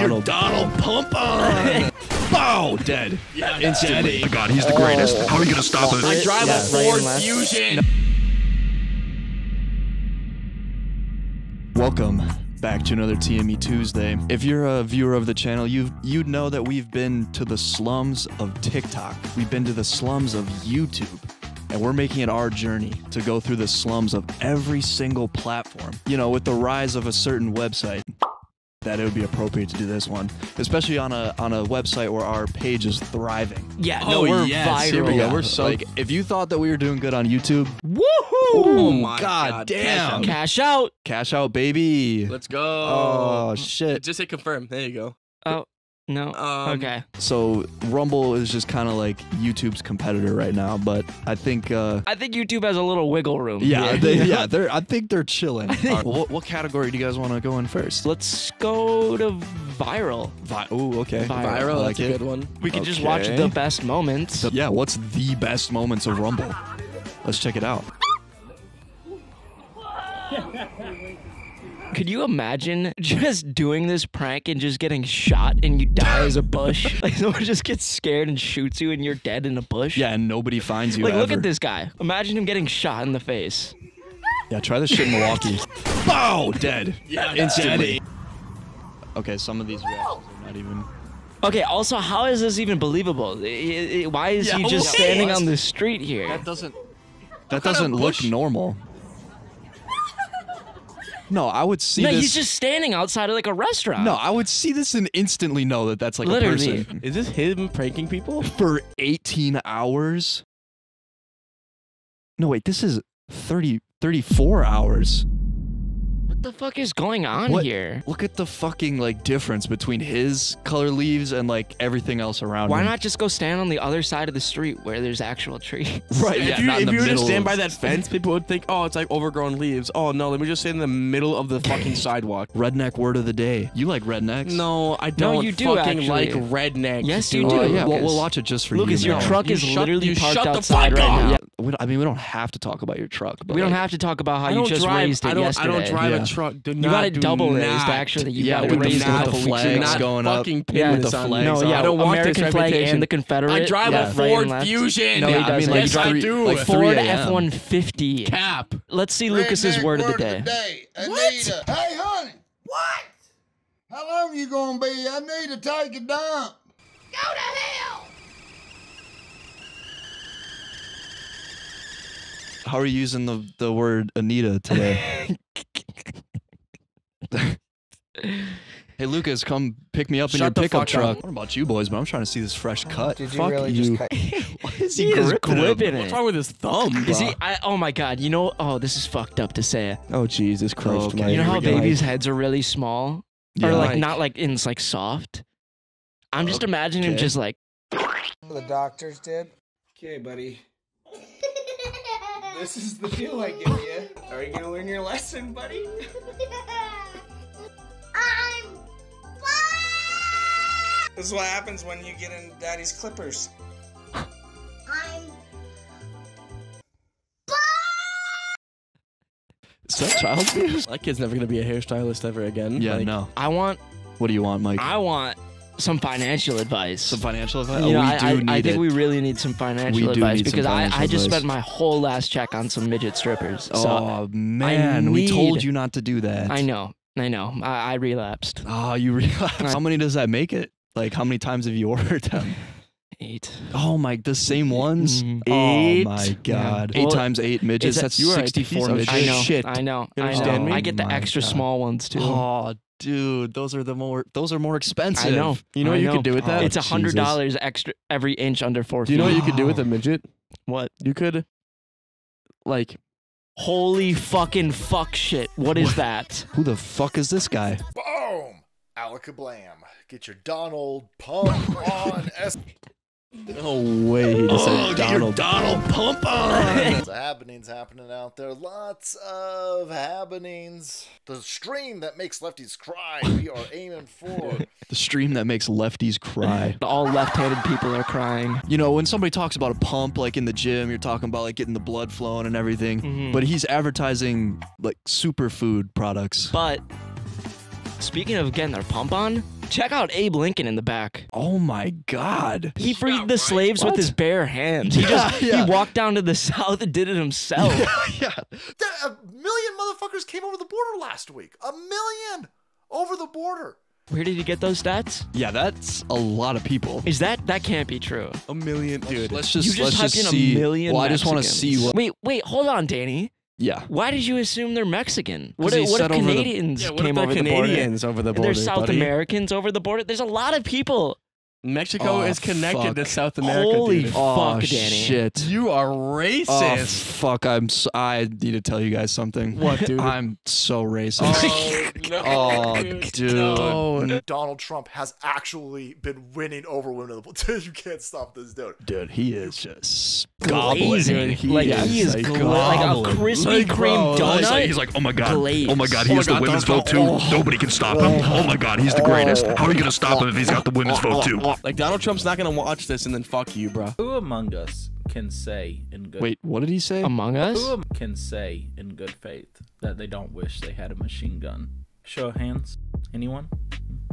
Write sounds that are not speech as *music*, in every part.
Donald. Donald pump on. *laughs* Bow, dead. Yeah, Instantly. Oh God, he's the greatest. Oh. How are you gonna stop us? I drive Yeah, a Ford and left. Fusion. Welcome back to another TME Tuesday. If you're a viewer of the channel, you you'd know that we've been to the slums of TikTok. We've been to the slums of YouTube. And we're making it our journey to go through the slums of every single platform. You know, with the rise of a certain website, that it would be appropriate to do this one, especially on a on a website where our page is thriving. Yeah, Oh, no, we're yes, here viral. we go. We're so- like if you thought that we were doing good on YouTube, Woohoo! Oh my God God, damn. Cash out. cash out, baby. Let's go. Oh shit. Just hit confirm. There you go. Oh no. Um, okay. So Rumble is just kind of like YouTube's competitor right now, but I think, uh, I think YouTube has a little wiggle room. yeah, here. they, *laughs* yeah, they're. I think they're chilling. *laughs* Alright, what, what category do you guys want to go in first? Let's go to viral. Vi- oh, okay. Viral. Viral. I like that's a good one. We can just watch the best moments. So, yeah, what's the best moments of Rumble? Let's check it out. *laughs* Could you imagine just doing this prank and just getting shot and you die as a bush? *laughs* like someone just gets scared and shoots you and you're dead in a bush. Yeah, and nobody finds you. Like look at this guy. Imagine him getting shot in the face. Yeah, try this shit in Milwaukee. Bow, *laughs* oh, dead. Yeah, instantly. Okay, some of these reactions are not even. Okay, also how is this even believable? I- I- Why is Yeah, he just what? standing on the street here? That doesn't. That doesn't look normal. No, I would see no, this. he's just standing outside of like a restaurant. No, I would see this and instantly know that that's like Literally. a person Is this him pranking people? for 18 hours. No, wait, this is 30, 34 hours. What the fuck is going on What- here? Look at the fucking like difference between his color leaves and like everything else around Why him. not just go stand on the other side of the street where there's actual trees? *laughs* Right, if you, not in if the you were to stand by that fence, *laughs* people would think, oh, it's like overgrown leaves. Oh, no, let me just stand in the middle of the fucking *laughs* sidewalk. Redneck word of the day. You like rednecks? No, I don't No, you do, fucking actually. like rednecks. Yes, you do. Oh, yeah, we'll, Lucas. we'll watch it just for Lucas, you. your truck You is shut- literally you parked shut the outside fuck right up. now. Yeah, we don't, I mean, we don't have to talk about your truck, but We don't like- have to talk about how you just drive. raised it I don't. yesterday. I don't drive Yeah. a truck. Do You got it do double raised, not. actually. You Yeah, got it with raised a with the flags going up. fucking pin Yeah, with the flags. No, yeah, I don't want American this flag and the Confederate. I drive yeah, a Ford and left. Fusion. No, Yeah, he I mean, doesn't. like yes, I do. like Ford F-150. Cap. Let's see Lucas's Redneck word of the day. Anita. Hey, honey. What? How long you gonna be? I need to take a dump. How are you using the, the word Anita today? *laughs* hey, Lucas, come pick me up in your pickup truck. up. What about you boys? But I'm trying to see this fresh oh, cut. Did you Fuck really you. just cut? *laughs* Why is He is gripping him? gripping What's wrong with his thumb? Is he? I, oh my god! You know? Oh, this is fucked up to say. Oh Jesus Christ! okay. Mike. You know how babies' heads are really small, Yeah. or like Mike. not like in it's like soft. I'm just imagining him just like. The doctors did. Okay, buddy. This is the deal I give you. Are you gonna learn your lesson, buddy? *laughs* I'm This is what happens when you get in daddy's clippers. I'm Is that child abuse? That kid's never gonna be a hairstylist ever again. Yeah, Like, no. I want. What do you want, Mike? I want some financial advice. Some financial advice? You oh, know, oh, we I, do I, need I think it. we really need some financial do advice need because I, financial I just advice. spent my whole last check on some midget strippers. So oh man, we told you not to do that. I know, I know. I, I relapsed. Oh, you *laughs* realize how many does that make it? Like, how many times have you *laughs* ordered them? Eight. Oh my, the same ones? Mhm. Oh Eight? my god. Yeah. Eight Well, times eight midgets. that- That's you 64 piece midgets. I know. Shit. I know. You I understand know. me? I get the Oh my extra God. small ones too. Oh, dude, those are the more. Those are more expensive. I know. You know what I you could do with that? Oh, it's a hundred dollars extra every inch under four Do feet. you know what you could do with a midget? What? You could, like, Holy fucking fuck shit! What is that? *laughs* Who the fuck is this guy? Boom! Alakablam. Get your Donald pump *laughs* on S. No way. He just Oh, said get your Donald. Donald pump on. Lots happenings happening out there. Lots of happenings. The stream that makes lefties cry. We are aiming for. The stream that makes lefties cry. *laughs* All left-handed people are crying. You know, when somebody talks about a pump, like in the gym, you're talking about like getting the blood flowing and everything. Mhm. But he's advertising like superfood products. But speaking of getting their pump on, Check out Abe Lincoln in the back. Oh my God. He freed the slaves with his bare hands. He just Yeah, yeah. he walked down to the *laughs* south and did it himself. *laughs* yeah. There- A million motherfuckers came over the border last week. A million over the border. Where did he get those stats? Yeah, that's a lot of people. Is that that can't be true? A million, dude. Let's You just just let's typed just in see. a million. well, I just want to see what. Wait, wait, hold on, Danny. Yeah. Why did you assume they're Mexican? What, if- what if said over the- Canadians Yeah, what came if over they're the border? Canadians over the border? There's South buddy? Americans over the border. There's a lot of people. Mexico Oh, is connected to. South America. Holy dude. Oh Fuck, Danny. shit. You are Oh racist. fuck! I'm. s I need to tell you guys something. What, dude? *laughs* I'm so racist. Oh, *laughs* no, Oh, dude. Oh, no. *laughs* Donald Trump has actually been winning over women. of the- you can't stop this dude. Dude, he is just Glazing. gobbling. like is, he is like, gla- like a gobbling. Krispy Like, Kreme bro, like- He's donut. like, he's like, oh my god, Glazed. Oh, oh my god, he Oh has my the God, women's Donald vote too. Nobody can stop him. Oh my god, he's the greatest. How are you gonna stop him if he's got the women's vote too? Like Donald Trump's not gonna watch this and then fuck you, bro. Who among us can say in good Wait, what did he say? Among Us. Who am- can say in good faith that they don't wish they had a machine gun? Show of hands. Anyone?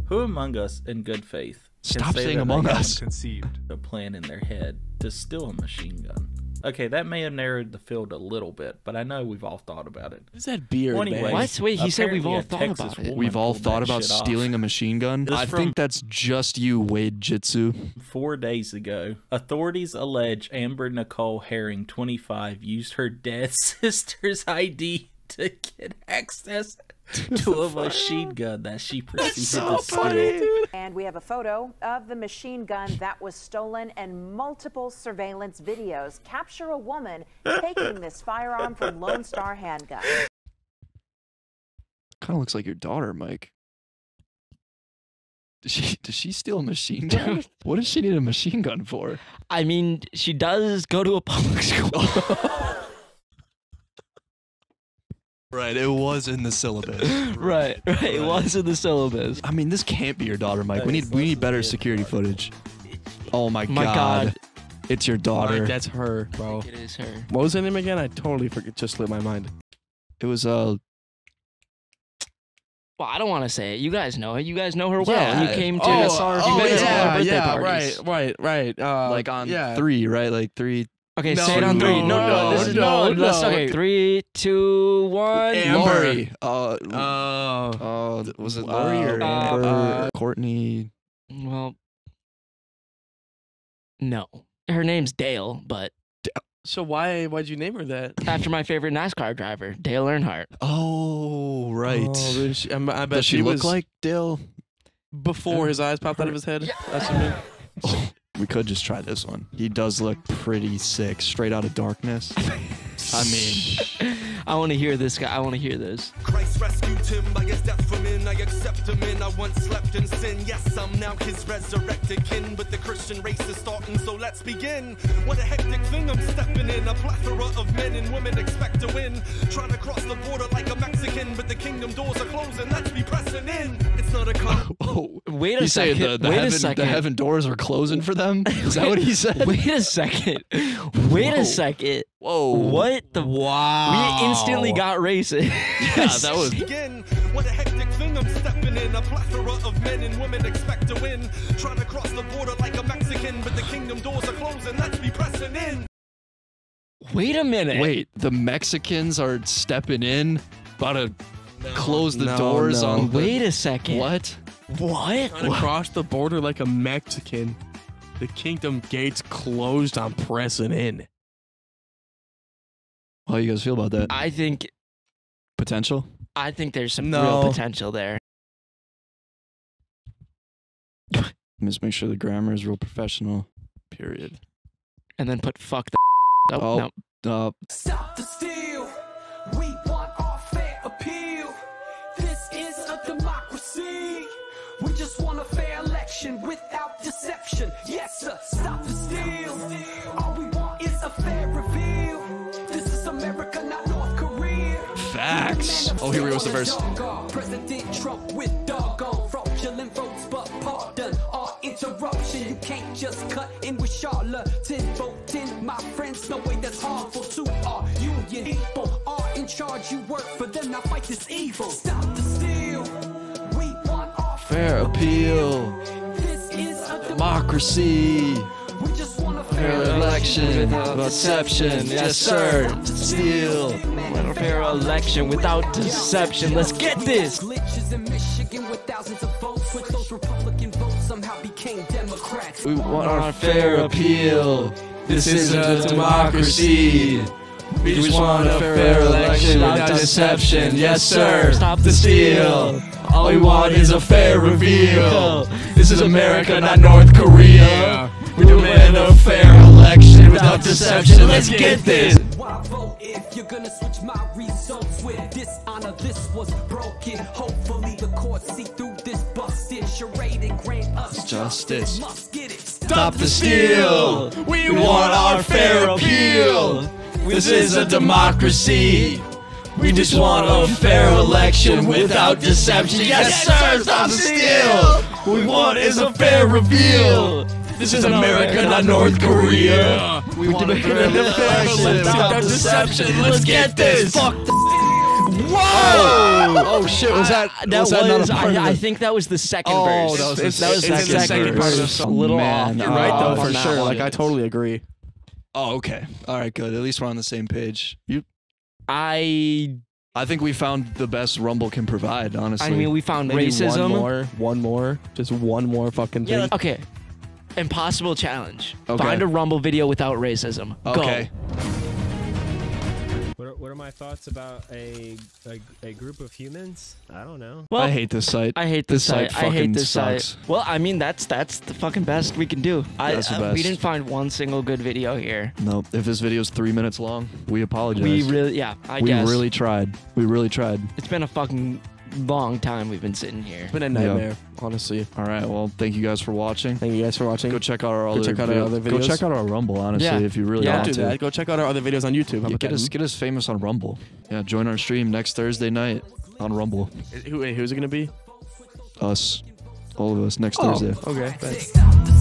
Who among us in good faith can Stop say saying that Among they Us. Conceived. a plan in their head to steal a machine gun? Okay, that may have narrowed the field a little bit, but I know we've all thought about it. What's that beard, Well, anyway, man? What? Wait, he said we've all thought Texas about it. We've all thought about shit off. stealing a machine gun. I think that's just you, Wade Jitsu. Four days ago, authorities allege Amber Nicole Herring, 25, used her dead *laughs* sister's ID to get access *laughs* to a machine gun that she proceeded to steal. And we have a photo of the machine gun that was stolen, and multiple surveillance videos capture a woman taking this firearm from Lone Star Handgun. Kind of looks like your daughter, Mike. Does she does she steal a machine gun? *laughs* what does she need a machine gun for? I mean, she does go to a public *laughs* school. Right, it was in the syllabus. *laughs* right, right. It was in the syllabus. I mean, this can't be your daughter, Mike. We Nice. need we need better security footage. Oh my, My god. God. It's your daughter. Like, that's her, bro. It is her. What was her name again? I totally forget. Just slipped my mind. it was uh Well, I don't want to say it. You guys know it. You guys know her well. Yeah. You came to. Oh, you saw her oh, you guys yeah, at all birthday yeah, parties. right, right, right. Uh, like on yeah. three, right? Like three. Okay, No, say it on three. No, no, no, this is no, no. let's- no. Okay, three, two, one. Amber. Lori. Uh, Oh, uh, was it Lori or uh, Amber? uh, Courtney. Well, no. Her name's Dale, but so why why'd you name her that? after my favorite NASCAR driver, Dale Earnhardt. Oh, right. Oh, then she, I, I bet Does she, look was like Dale? before his eyes popped out of his head. That's what I mean. *laughs* We could just try this one. He does look pretty sick, straight out of darkness. I mean, *laughs* I want to hear this guy. I want to hear this. Christ rescued him by his death from in. I accept him in. I once slept in sin. Yes, I'm now his resurrected kin. But the Christian race is starting, so let's begin. What a hectic thing I'm stepping in. A plethora of men and women expect to win. Trying to cross the border like a Mexican, but the kingdom doors are closing. Let's be pressing in. It's not a *laughs* con. oh, Wait a he's saying second. the, the Wait heaven, a second. the heaven doors are closing for them. Is that what he *laughs* said? Wait a second. Wait Whoa. a second. Whoa! What the? Wow. We instantly got racist. Yeah, *laughs* that was. begin. What a hectic thing I'm stepping in. A plethora of men and women expect to win. Trying to cross the border like a Mexican, but the kingdom doors are closing. Let's be pressing in. Wait a minute. Wait, the Mexicans are stepping in, about to close the No, doors no. on. The, Wait a second. What? What? Trying to cross the border like a Mexican. The kingdom gates closed. I'm pressing in. How you guys feel about that? I think Potential? I think there's some No. real potential there. *laughs* Just make sure the grammar is real professional. Period. And then put fuck the. Oh, Oh. no. Uh, Stop the steal. Oh, here goes the verse. President Trump with doggone fraudulent votes, but pardon our interruption. You can't just cut in with charlatan voting. My friends, no way that's harmful to our union. People are in charge, you work for them, now fight this evil. Stop the steal. We want our Fair appeal. This is a democracy. Fair election. Deception. Yes, sir. Steal. Fair election without deception. Let's get this. Glitches in Michigan with thousands of votes. With those Republican votes somehow became Democrats. We want our fair appeal. This isn't a democracy. We just want a fair election without deception. Yes, sir. Stop the steal. All we want is a fair reveal. This is America, not North Korea. We demand a fair election without deception. Let's get this. Why vote if you're gonna switch my results with dishonor? This was broken. Hopefully the courts see through this busted charade and grant us Justice. Must get it. Stop the steal. We want our fair appeal. This is a democracy. We just want a fair election without deception. Yes, sir. Stop the steal. We want is a fair reveal. This is America, not North Korea. We want a fair election without deception. Let's get this. Fuck. Whoa! Oh shit! Was that That was was, that not a part of I, I think that was the second Oh, verse. that was It's- that was it's the the second, second verse. part of the song. a little Man, off. You're right though, Oh, for sure. Like I totally agree. Oh, okay. All right, good. At least we're on the same page. You, I I think we found the best Rumble can provide. Honestly, I mean we found Maybe racism. One more, one more, just one more fucking thing. Yeah, okay. Impossible challenge. Okay. Find a Rumble video without racism. Go. Okay. What are, what are my thoughts about a, a a group of humans? I don't know. Well, I hate this site. I hate this this site. site. I hate this sucks. site. Well, I mean that's that's the fucking best we can do. I, That's the uh, best. we didn't find one single good video here. No, if this video's three minutes long, we apologize. We really, yeah, I we guess really tried. We really tried. it's been a fucking long time we've been sitting here. It's been a nightmare, honestly. All right. Well, thank you guys for watching. Thank you guys for watching. Go check out our Go other, check out our vid- other Go videos. check out our Rumble, honestly, Yeah. if you really Yeah. want do to. that. Go check out our other videos on YouTube. How Yeah, about get that? us get us famous on Rumble. Yeah, join our stream next Thursday night on Rumble. Who, wait, who's it gonna be? Us, all of us next Oh, Thursday. okay. Thanks. Stop the steal.